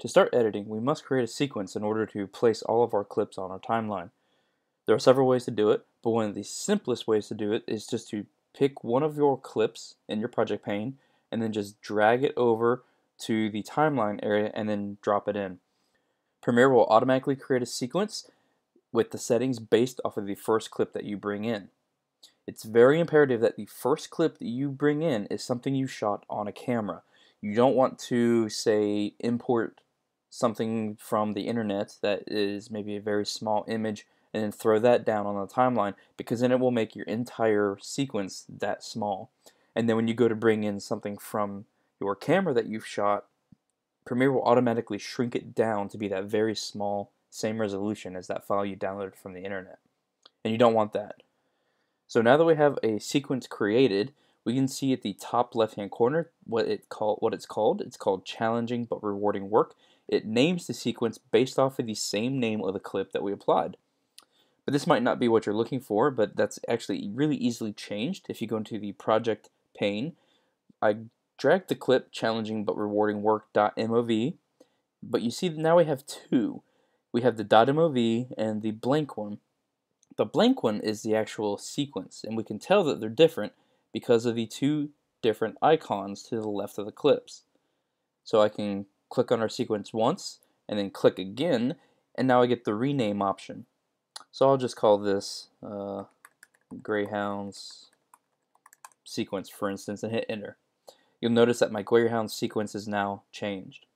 To start editing, we must create a sequence in order to place all of our clips on our timeline. There are several ways to do it, but one of the simplest ways to do it is just to pick one of your clips in your project pane and then just drag it over to the timeline area and then drop it in. Premiere will automatically create a sequence with the settings based off of the first clip that you bring in. It's very imperative that the first clip that you bring in is something you shot on a camera. You don't want to, say, import something from the internet that is maybe a very small image and then throw that down on the timeline because then it will make your entire sequence that small. And then when you go to bring in something from your camera that you've shot, Premiere will automatically shrink it down to be that very small, same resolution as that file you downloaded from the internet. And you don't want that. So now that we have a sequence created, we can see at the top left hand corner what it call what it's called. It's called challenging but rewarding work. It names the sequence based off of the same name of the clip that we applied. But this might not be what you're looking for, but that's actually really easily changed. If you go into the project pane, I dragged the clip challenging but rewarding work.mov, but you see now we have two. We have the .mov and the blank one. The blank one is the actual sequence, and we can tell that they're different because of the two different icons to the left of the clips. So I can click on our sequence once, and then click again, and now I get the rename option. So I'll just call this uh, Greyhounds sequence, for instance, and hit enter. You'll notice that my Greyhound sequence is now changed.